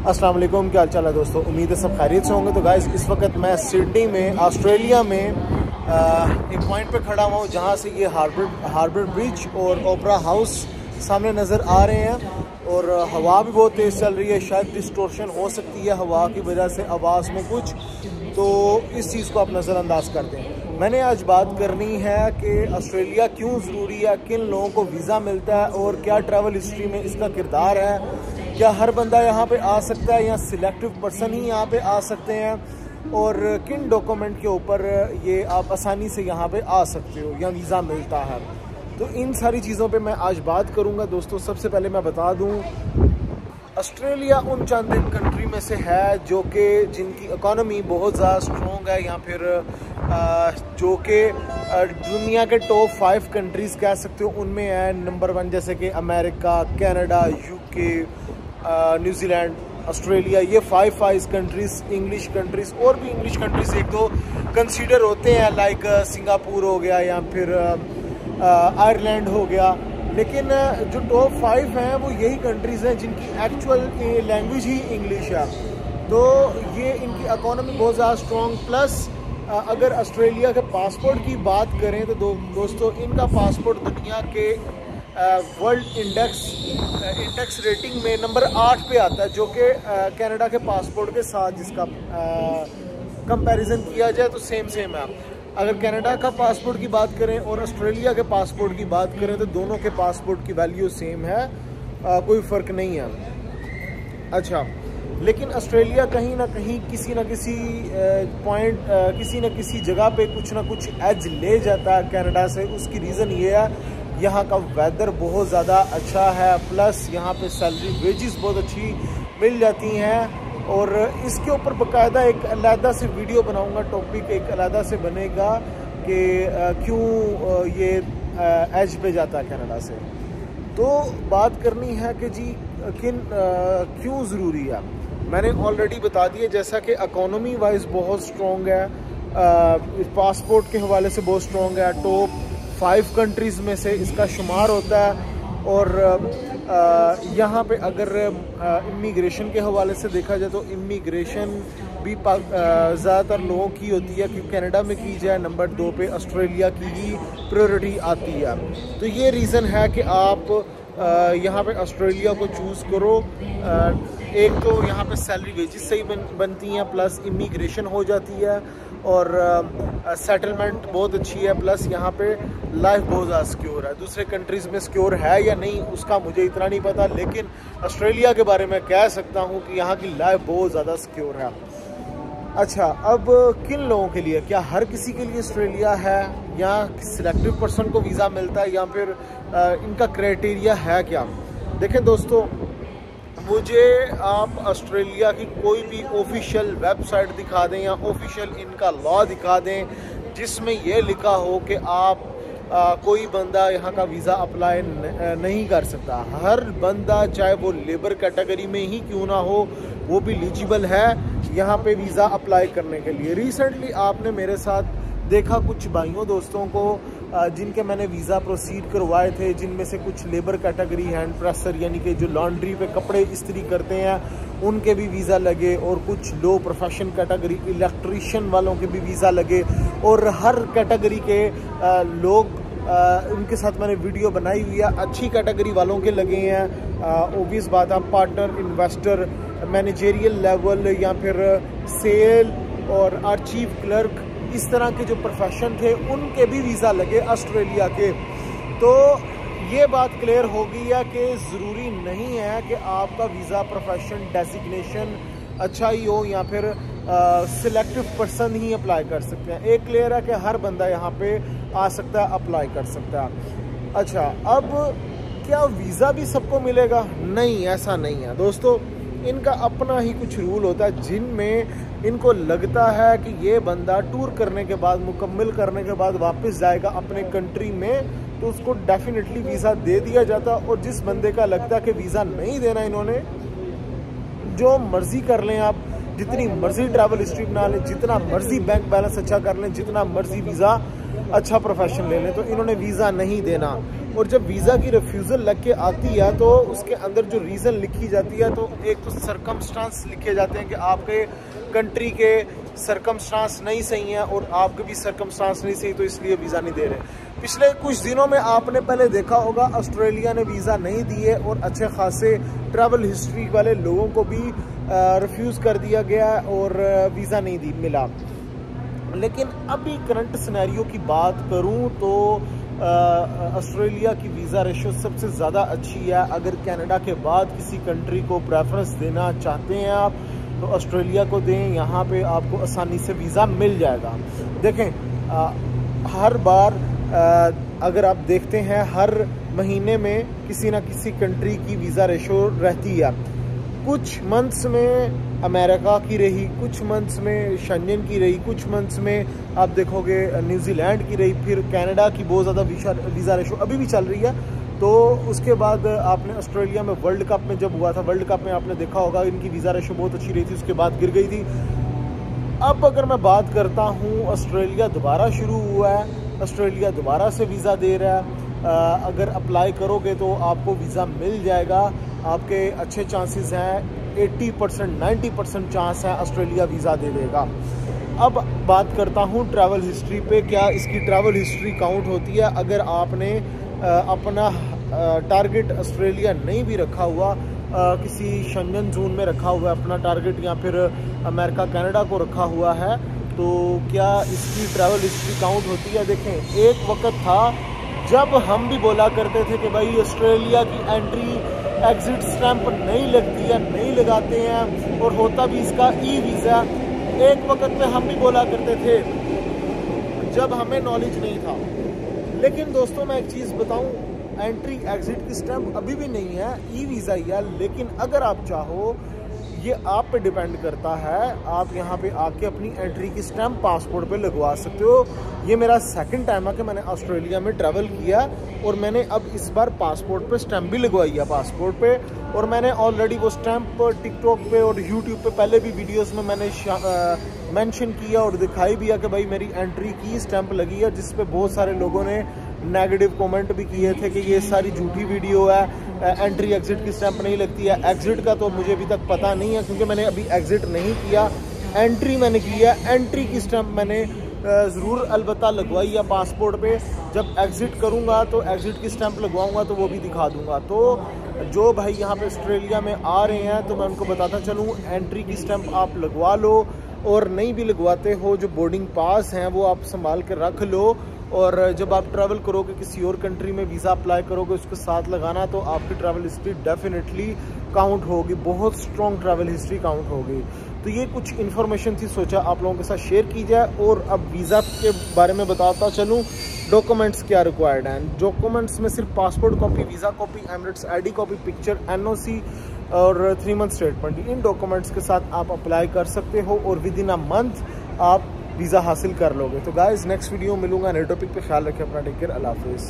अस्सलाम वालेकुम क्या हाल चाल है दोस्तों? उम्मीद है सब खैरियत से होंगे। तो गाइस इस वक्त मैं सिडनी में, ऑस्ट्रेलिया में एक पॉइंट पे खड़ा हुआ हूँ, जहाँ से ये हार्बर हार्बर ब्रिज और ओपरा हाउस सामने नज़र आ रहे हैं। और हवा भी बहुत तेज़ चल रही है, शायद डिस्टोर्शन हो सकती है हवा की वजह से आवाज़ में कुछ। तो इस चीज़ को आप नज़रअंदाज कर दें। मैंने आज बात करनी है कि ऑस्ट्रेलिया क्यों ज़रूरी है, किन लोगों को वीज़ा मिलता है और क्या ट्रैवल हिस्ट्री में इसका किरदार है। क्या हर बंदा यहाँ पे आ सकता है? या सिलेक्टिव पर्सन ही यहाँ पे आ सकते हैं। और किन डॉक्यूमेंट के ऊपर ये आप आसानी से यहाँ पे आ सकते हो? या वीज़ा मिलता है। तो इन सारी चीज़ों पे मैं आज बात करूँगा। दोस्तों, सबसे पहले मैं बता दूँ ऑस्ट्रेलिया उन चंद कंट्री में से है जो कि जिनकी इकोनॉमी बहुत ज़्यादा स्ट्रॉन्ग है। या फिर जो कि दुनिया के टॉप फाइव कंट्रीज़ कह सकते हो। उनमें है नंबर वन जैसे कि America Canada UK New Zealand Australia ये five five countries English countries और भी इंग्लिश कंट्रीज़ एक दो कंसीडर होते हैं लाइक सिंगापुर हो गया या फिर आयरलैंड हो गया। लेकिन जो टॉप फाइव हैं वो यही कंट्रीज़ हैं जिनकी एक्चुअल लैंग्वेज ही इंग्लिश है। तो ये इनकी इकोनॉमी बहुत ज़्यादा स्ट्रॉन्ग प्लस अगर ऑस्ट्रेलिया के पासपोर्ट की बात करें तो दो, दोस्तों इनका पासपोर्ट दुनिया के वर्ल्ड इंडेक्स इंडेक्स रेटिंग में नंबर आठ पे आता है जो कि कनाडा के पासपोर्ट के साथ जिसका कंपैरिजन किया जाए तो सेम सेम है। अगर कनाडा का पासपोर्ट की बात करें और ऑस्ट्रेलिया के पासपोर्ट की बात करें तो दोनों के पासपोर्ट की वैल्यू सेम है आ, कोई फ़र्क नहीं है। अच्छा लेकिन ऑस्ट्रेलिया कहीं ना कहीं किसी ना किसी पॉइंट किसी न किसी जगह पे कुछ ना कुछ एज ले जाता है कनाडा से। उसकी रीज़न ये है यहाँ का वेदर बहुत ज़्यादा अच्छा है प्लस यहाँ पे सैलरी वेजेस बहुत अच्छी मिल जाती हैं। और इसके ऊपर बकायदा एक अलहदा से वीडियो बनाऊँगा टॉपिक एक अलहदा से बनेगा कि क्यों ये एज पे जाता है कनाडा से। तो बात करनी है कि जी, किन क्यों ज़रूरी है? मैंने ऑलरेडी बता दिया, जैसा कि इकोनॉमी वाइज बहुत स्ट्रॉन्ग है पासपोर्ट के हवाले से बहुत स्ट्रॉन्ग है टॉप फाइव कंट्रीज़ में से इसका शुमार होता है और यहाँ पे अगर इमिग्रेशन के हवाले से देखा जाए तो इमिग्रेशन भी ज़्यादातर लोगों की होती है क्योंकि कनाडा में की जाए नंबर दो पे ऑस्ट्रेलिया की ही प्रायोरिटी आती है। तो ये रीज़न है कि आप यहाँ पे ऑस्ट्रेलिया को चूज़ करो। एक तो यहाँ पे सैलरी वेजेस सही बन, बनती हैं प्लस इमिग्रेशन हो जाती है। और सेटलमेंट बहुत अच्छी है प्लस यहाँ पे लाइफ बहुत ज़्यादा सिक्योर है। दूसरे कंट्रीज़ में सिक्योर है या नहीं, उसका मुझे इतना नहीं पता, लेकिन ऑस्ट्रेलिया के बारे में कह सकता हूँ कि यहाँ की लाइफ बहुत ज़्यादा सिक्योर है। अच्छा अब किन लोगों के लिए? क्या हर किसी के लिए ऑस्ट्रेलिया है? या सिलेक्टिव पर्सन को वीज़ा मिलता है? या फिर इनका क्राइटेरिया है क्या? देखें दोस्तों मुझे आप ऑस्ट्रेलिया की कोई भी ऑफिशियल वेबसाइट दिखा दें या ऑफिशियल इनका लॉ दिखा दें जिसमें यह लिखा हो कि आप आ, कोई बंदा यहाँ का वीज़ा अप्लाई नहीं कर सकता। हर बंदा चाहे वो लेबर कैटेगरी में ही क्यों ना हो वो भी एलिजिबल है यहाँ पे वीज़ा अप्लाई करने के लिए। रिसेंटली आपने मेरे साथ देखा कुछ भाइयों दोस्तों को जिनके मैंने वीज़ा प्रोसीड करवाए थे, जिनमें से कुछ लेबर कैटेगरी हैंड प्रेसर यानी कि जो लॉन्ड्री पे कपड़े इस्त्री करते हैं, उनके भी वीज़ा लगे और कुछ लो प्रोफेशन कैटेगरी इलेक्ट्रिशियन वालों के भी वीज़ा लगे। और हर कैटेगरी के लोग उनके साथ मैंने वीडियो बनाई हुई है। अच्छी कैटेगरी वालों के लगे हैं। ओबियस बात है पार्टनर इन्वेस्टर मैनेजेरियल लेवल या फिर सेल और चीफ क्लर्क इस तरह के जो प्रोफेशन थे, उनके भी वीज़ा लगे ऑस्ट्रेलिया के। तो ये बात क्लियर हो गई है कि ज़रूरी नहीं है कि आपका वीज़ा प्रोफेशन डेसिग्नेशन अच्छा ही हो या फिर सिलेक्टिव पर्सन ही अप्लाई कर सकते हैं। एक क्लियर है कि हर बंदा यहाँ पे आ सकता है अप्लाई कर सकता है। अच्छा अब क्या वीज़ा भी सबको मिलेगा? नहीं, ऐसा नहीं है। दोस्तों इनका अपना ही कुछ रूल होता है, जिनमें इनको लगता है कि ये बंदा टूर करने के बाद, मुकम्मल करने के बाद वापस जाएगा अपने कंट्री में तो उसको डेफिनेटली वीज़ा दे दिया जाता और जिस बंदे का लगता है कि वीज़ा नहीं देना इन्होंने, जो मर्ज़ी कर लें आप, जितनी मर्ज़ी ट्रैवल हिस्ट्री बना लें, जितना मर्ज़ी बैंक बैलेंस अच्छा कर लें, जितना मर्ज़ी वीज़ा अच्छा प्रोफेशन ले लें तो इन्होंने वीज़ा नहीं देना। और जब वीज़ा की रिफ्यूज़ल लग के आती है तो उसके अंदर जो रीज़न लिखी जाती है तो एक तो सरकमस्टांस लिखे जाते हैं कि आपके कंट्री के सरकमस्टांस नहीं सही हैं और आपके भी सरकमस्टांस नहीं सही तो इसलिए वीज़ा नहीं दे रहे। पिछले कुछ दिनों में आपने पहले देखा होगा ऑस्ट्रेलिया ने वीज़ा नहीं दिए और अच्छे खासे ट्रैवल हिस्ट्री वाले लोगों को भी रिफ्यूज़ कर दिया गया और वीज़ा नहीं दी, मिला। लेकिन अभी करंट सिनेरियो की बात करूँ तो ऑस्ट्रेलिया की वीज़ा रेशो सबसे ज़्यादा अच्छी है। अगर कनाडा के बाद किसी कंट्री को प्रेफरेंस देना चाहते हैं आप तो ऑस्ट्रेलिया को दें। यहाँ पे आपको आसानी से वीज़ा मिल जाएगा। देखें आ, हर बार आ, अगर आप देखते हैं हर महीने में किसी ना किसी कंट्री की वीज़ा रेशो रहती है। कुछ मंथ्स में अमेरिका की रही, कुछ मंथ्स में शंजन की रही, कुछ मंथ्स में आप देखोगे न्यूजीलैंड की रही, फिर कनाडा की बहुत ज़्यादा वीज़ा रेशो अभी भी चल रही है। तो उसके बाद आपने ऑस्ट्रेलिया में वर्ल्ड कप में जब हुआ था, वर्ल्ड कप में आपने देखा होगा, इनकी वीज़ा रेशो बहुत अच्छी रही थी, उसके बाद गिर गई थी। अब अगर मैं बात करता हूँ, ऑस्ट्रेलिया दोबारा शुरू हुआ है, ऑस्ट्रेलिया दोबारा से वीज़ा दे रहा है। अगर अप्लाई करोगे तो आपको वीज़ा मिल जाएगा। आपके अच्छे चांसेस हैं। 80 परसेंट नाइन्टी परसेंट चांस है ऑस्ट्रेलिया वीज़ा दे देगा। अब बात करता हूँ ट्रैवल हिस्ट्री पे। क्या इसकी ट्रैवल हिस्ट्री काउंट होती है? अगर आपने अपना टारगेट ऑस्ट्रेलिया नहीं भी रखा हुआ किसी शंजन जोन में रखा हुआ है, अपना टारगेट या फिर अमेरिका कनाडा को रखा हुआ है तो क्या इसकी ट्रैवल हिस्ट्री काउंट होती है? देखें, एक वक्त था जब हम भी बोला करते थे कि भाई ऑस्ट्रेलिया की एंट्री एग्जिट स्टैंप नहीं लगती है, नहीं लगाते हैं, और होता भी इसका ई वीज़ा एक वक्त में हम भी बोला करते थे, जब हमें नॉलेज नहीं था। लेकिन दोस्तों, मैं एक चीज़ बताऊँ एंट्री एग्जिट की स्टैंप अभी भी नहीं है ई वीज़ा ही है, लेकिन अगर आप चाहो ये आप पे डिपेंड करता है, आप यहाँ पे आके अपनी एंट्री की स्टैम्प पासपोर्ट पे लगवा सकते हो। ये मेरा सेकंड टाइम है कि मैंने ऑस्ट्रेलिया में ट्रैवल किया और मैंने अब इस बार पासपोर्ट पे स्टैम्प भी लगवाई है पासपोर्ट पे। और मैंने ऑलरेडी वो स्टैम्प टिकटॉक पे और यूट्यूब पे पहले भी वीडियोस में मैंने मेंशन किया और दिखाई भी है कि भाई मेरी एंट्री की स्टैंप लगी है, जिस पे बहुत सारे लोगों ने नेगेटिव कमेंट भी किए थे कि ये सारी झूठी वीडियो है एंट्री एग्जिट की स्टैंप नहीं लगती है? एग्जिट का तो मुझे अभी तक पता नहीं है, क्योंकि मैंने अभी एग्जिट नहीं किया। एंट्री मैंने की है। एंट्री की स्टैंप मैंने ज़रूर अलबत्ता लगवाई है पासपोर्ट पे। जब एग्ज़िट करूँगा तो एग्ज़िट की स्टैंप लगवाऊँगा तो वो भी दिखा दूँगा। तो जो भाई यहाँ पे ऑस्ट्रेलिया में आ रहे हैं तो मैं उनको बताता चलूँ एंट्री की स्टैंप आप लगवा लो और नहीं भी लगवाते हो, जो बोर्डिंग पास हैं, वो आप संभाल कर रख लो। और जब आप ट्रैवल करोगे किसी और कंट्री में वीज़ा अप्लाई करोगे उसके साथ लगाना तो आपकी ट्रैवल हिस्ट्री डेफिनेटली काउंट होगी। बहुत स्ट्रॉन्ग ट्रैवल हिस्ट्री काउंट होगी। तो ये कुछ इन्फॉर्मेशन थी, सोचा आप लोगों के साथ शेयर की जाए और अब वीज़ा के बारे में बताता चलूँ। डॉक्यूमेंट्स क्या रिक्वायर्ड हैं? डॉक्यूमेंट्स में सिर्फ़ passport copy visa copy Emirates ID copy picture NOC और थ्री मंथ स्टेटमेंट इन डॉक्यूमेंट्स के साथ आप अप्लाई कर सकते हो और विद इन अ मंथ आप वीज़ा हासिल कर लोगे। तो गाइज़ नेक्स्ट वीडियो मिलूँगा नए टॉपिक पे ख्याल रखें अपना टेक केयर अल्लाह हाफिज़।